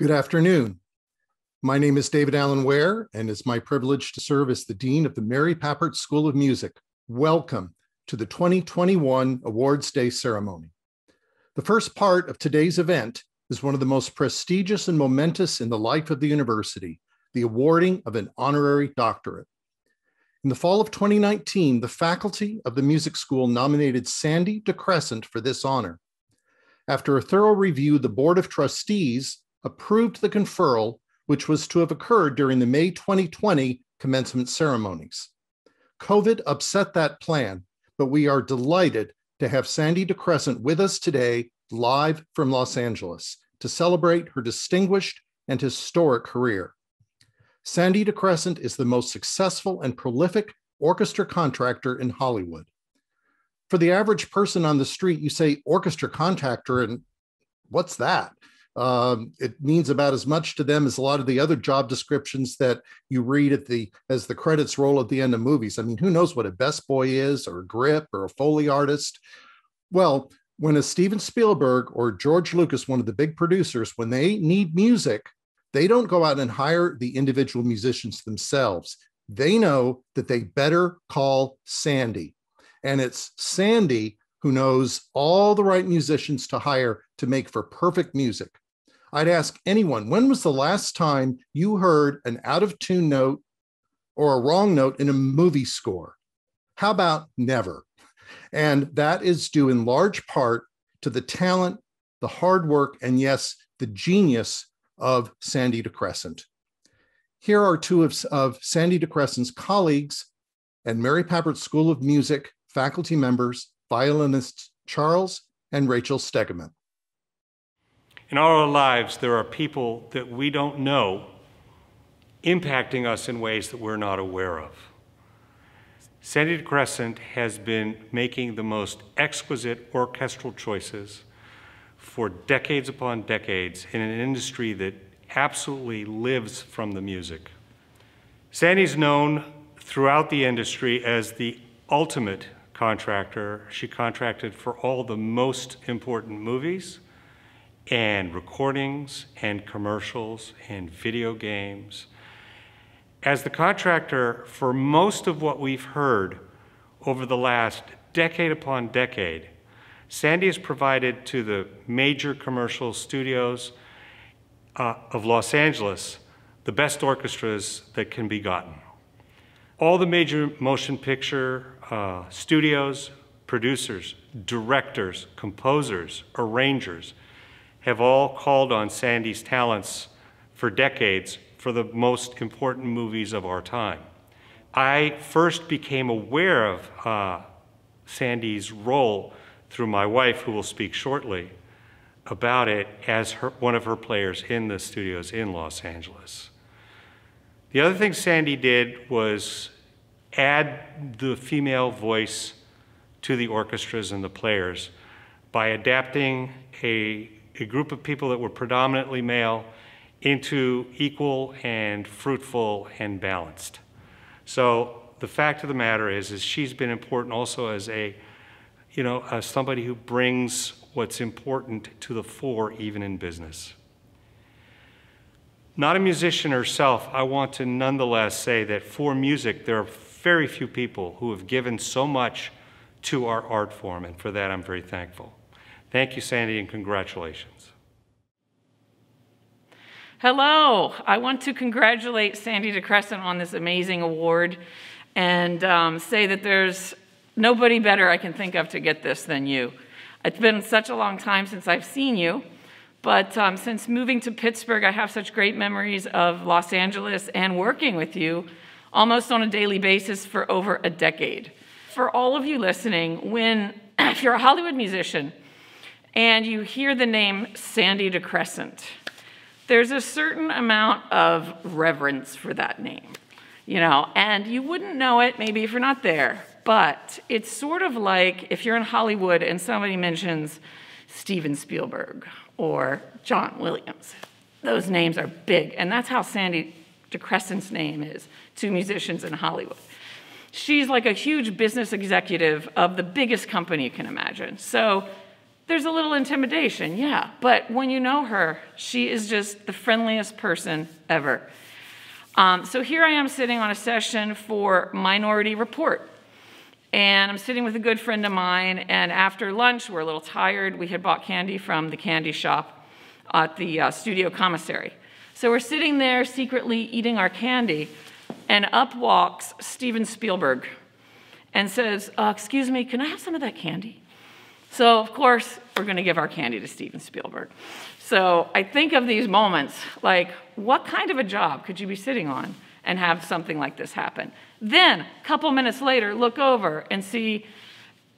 Good afternoon. My name is David Allen Wehr, and it's my privilege to serve as the Dean of the Mary Pappert School of Music. Welcome to the 2021 Awards Day ceremony. The first part of today's event is one of the most prestigious and momentous in the life of the university, the awarding of an honorary doctorate. In the fall of 2019, the faculty of the music school nominated Sandy DeCrescent for this honor. After a thorough review, the Board of Trustees approved the conferral, which was to have occurred during the May 2020 commencement ceremonies. COVID upset that plan, but we are delighted to have Sandy DeCrescent with us today, live from Los Angeles, to celebrate her distinguished and historic career. Sandy DeCrescent is the most successful and prolific orchestra contractor in Hollywood. For the average person on the street, you say orchestra contractor, and what's that? Um, it means about as much to them as a lot of the other job descriptions that you read at the as the credits roll at the end of movies. I mean, who knows what a best boy is, or a grip, or a foley artist? Well, when a Steven Spielberg or George Lucas, one of the big producers, when they need music, they don't go out and hire the individual musicians themselves. They know that they better call Sandy. And it's Sandy who knows all the right musicians to hire to make for perfect music. I'd ask anyone, when was the last time you heard an out of tune note or a wrong note in a movie score? How about never? And that is due in large part to the talent, the hard work, and yes, the genius of Sandy DeCrescent. Here are two of, of Sandy DeCrescent's colleagues and Mary Pappert School of Music faculty members, violinists Charles and Rachel Stegeman. In our lives, there are people that we don't know impacting us in ways that we're not aware of. Sandy DeCrescent has been making the most exquisite orchestral choices for decades upon decades in an industry that absolutely lives from the music. Sandy's known throughout the industry as the ultimate contractor. She contracted for all the most important movies and recordings and commercials and video games. As the contractor for most of what we've heard over the last decade upon decade, Sandy has provided to the major commercial studios uh, of Los Angeles the best orchestras that can be gotten. All the major motion picture uh, studios, producers, directors, composers, arrangers, have all called on Sandy's talents for decades for the most important movies of our time. I first became aware of uh, Sandy's role through my wife, who will speak shortly about it, as her, one of her players in the studios in Los Angeles. The other thing Sandy did was add the female voice to the orchestras and the players by adapting a a group of people that were predominantly male into equal and fruitful and balanced. So the fact of the matter is, is she's been important also as a, you know, as somebody who brings what's important to the fore even in business. Not a musician herself, I want to nonetheless say that for music, there are very few people who have given so much to our art form, and for that I'm very thankful. Thank you, Sandy, and congratulations. Hello, I want to congratulate Sandy DeCrescent on this amazing award and um, say that there's nobody better I can think of to get this than you. It's been such a long time since I've seen you, but um, since moving to Pittsburgh, I have such great memories of Los Angeles and working with you almost on a daily basis for over a decade. For all of you listening, when if you're a Hollywood musician, and you hear the name Sandy DeCrescent, there's a certain amount of reverence for that name, you know, and you wouldn't know it maybe if you're not there, but it's sort of like if you're in Hollywood and somebody mentions Steven Spielberg or John Williams. Those names are big, and that's how Sandy DeCrescent's name is to musicians in Hollywood. She's like a huge business executive of the biggest company you can imagine. So there's a little intimidation, yeah. But when you know her, she is just the friendliest person ever. Um, so here I am sitting on a session for Minority Report. And I'm sitting with a good friend of mine, and after lunch, we're a little tired. We had bought candy from the candy shop at the uh, studio commissary. So we're sitting there secretly eating our candy, and up walks Steven Spielberg and says, uh, Excuse me, can I have some of that candy? So, of course, we're going to give our candy to Steven Spielberg. So I think of these moments like, what kind of a job could you be sitting on and have something like this happen? Then, a couple minutes later, look over and see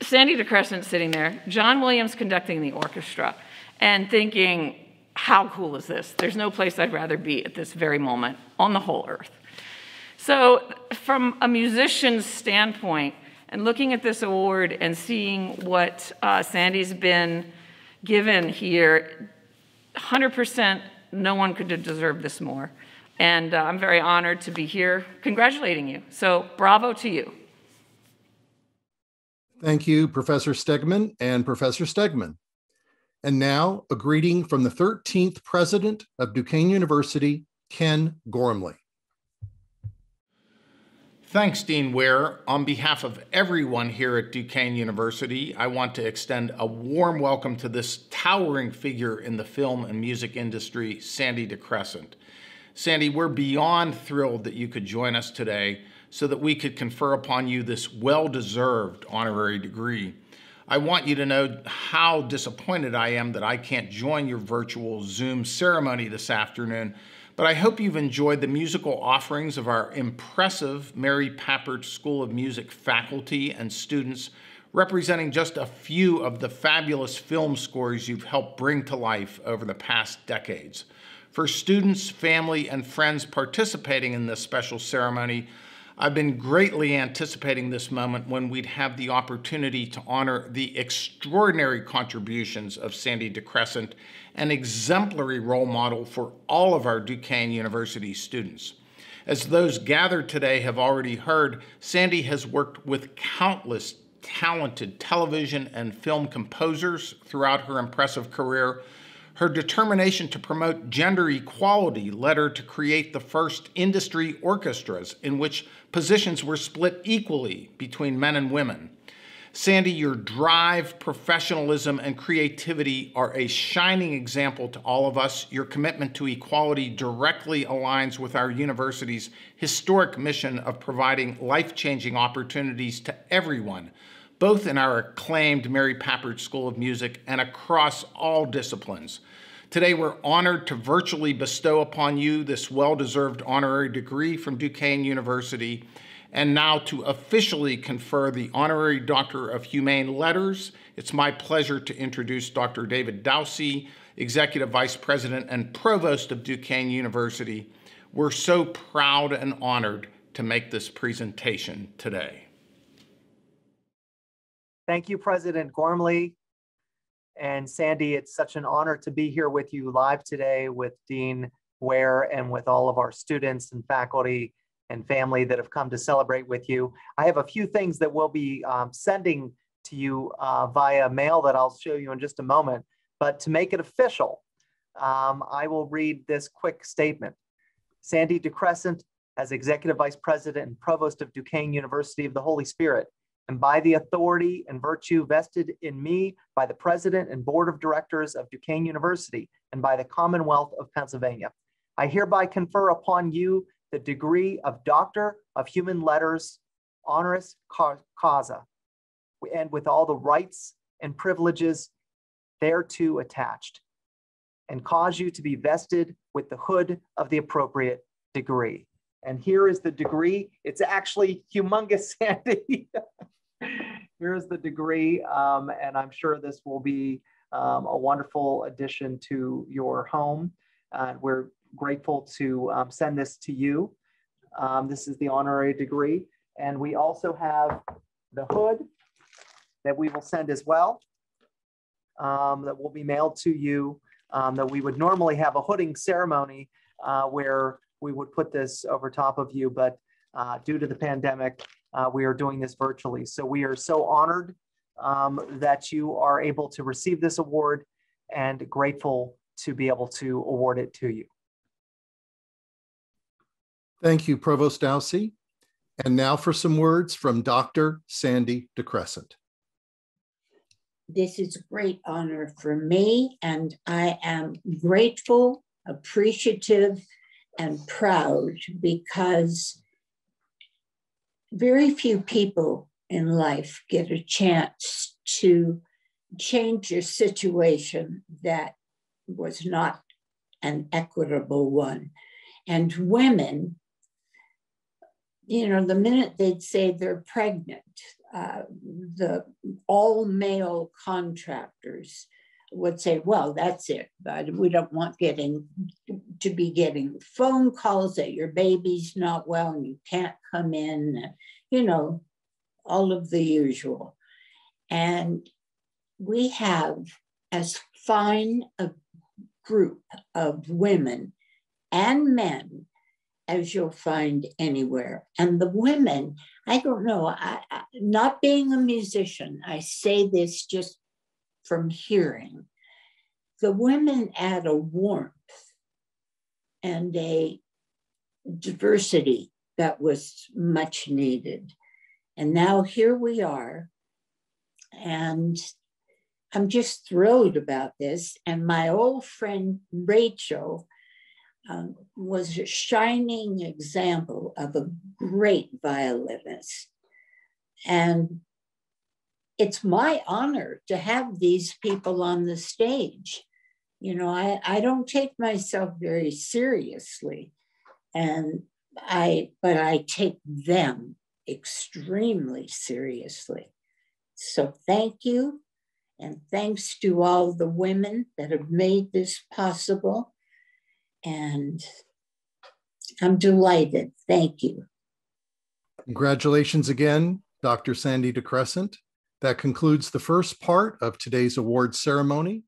Sandy DeCrescent sitting there, John Williams conducting the orchestra, and thinking, how cool is this? There's no place I'd rather be at this very moment on the whole earth. So, from a musician's standpoint, and looking at this award and seeing what uh, Sandy's been given here, 100% no one could have deserved this more. And uh, I'm very honored to be here congratulating you. So, bravo to you. Thank you, Professor Stegeman and Professor Stegeman. And now, a greeting from the 13th president of Duquesne University, Ken Gormley. Thanks, Dean Wehr. On behalf of everyone here at Duquesne University, I want to extend a warm welcome to this towering figure in the film and music industry, Sandy DeCrescent. Sandy, we're beyond thrilled that you could join us today so that we could confer upon you this well deserved honorary degree. I want you to know how disappointed I am that I can't join your virtual Zoom ceremony this afternoon, but I hope you've enjoyed the musical offerings of our impressive Mary Pappert School of Music faculty and students, representing just a few of the fabulous film scores you've helped bring to life over the past decades. For students, family, and friends participating in this special ceremony, I've been greatly anticipating this moment when we'd have the opportunity to honor the extraordinary contributions of Sandy DeCrescent, an exemplary role model for all of our Duquesne University students. As those gathered today have already heard, Sandy has worked with countless talented television and film composers throughout her impressive career, her determination to promote gender equality led her to create the first industry orchestras in which positions were split equally between men and women. Sandy, your drive, professionalism, and creativity are a shining example to all of us. Your commitment to equality directly aligns with our university's historic mission of providing life changing opportunities to everyone, both in our acclaimed Mary Pappert School of Music and across all disciplines. Today, we're honored to virtually bestow upon you this well deserved honorary degree from Duquesne University, and now to officially confer the Honorary Doctor of Humane Letters. It's my pleasure to introduce Dr. David Dausey, Executive Vice President and Provost of Duquesne University. We're so proud and honored to make this presentation today. Thank you, President Gormley. And Sandy, it's such an honor to be here with you live today with Dean Wehr and with all of our students and faculty and family that have come to celebrate with you. I have a few things that we'll be um, sending to you uh, via mail that I'll show you in just a moment. But to make it official, um, I will read this quick statement. Sandy DeCrescent, as Executive Vice President and Provost of Duquesne University of the Holy Spirit, and by the authority and virtue vested in me by the President and Board of Directors of Duquesne University and by the Commonwealth of Pennsylvania. I hereby confer upon you the degree of Doctor of Human Letters, honoris causa, and with all the rights and privileges thereto attached, and cause you to be vested with the hood of the appropriate degree. And here is the degree. It's actually humongous, Sandy. Here's the degree, um, and I'm sure this will be um, a wonderful addition to your home. Uh, we're grateful to um, send this to you. Um, this is the honorary degree. And we also have the hood that we will send as well, um, that will be mailed to you, um, that we would normally have a hooding ceremony uh, where we would put this over top of you, but uh, due to the pandemic, uh, we are doing this virtually. So we are so honored um, that you are able to receive this award and grateful to be able to award it to you. Thank you, Provost Dausey. And now for some words from Dr. Sandy DeCrescent. This is a great honor for me, and I am grateful, appreciative, and proud because very few people in life get a chance to change a situation that was not an equitable one. And women, you know, the minute they'd say they're pregnant, uh, the all male contractors would say, well, that's it, but we don't want getting to be getting phone calls that your baby's not well and you can't come in, you know, all of the usual. And we have as fine a group of women and men as you'll find anywhere. And the women, I don't know, I, I, not being a musician, I say this just from hearing. The women add a warmth and a diversity that was much needed. And now here we are. And I'm just thrilled about this. And my old friend Rachel um, was a shining example of a great violinist. And it's my honor to have these people on the stage. You know, I, I don't take myself very seriously. And I, but I take them extremely seriously. So thank you. And thanks to all the women that have made this possible. And I'm delighted. Thank you. Congratulations again, Dr. Sandy DeCrescent. That concludes the first part of today's award ceremony.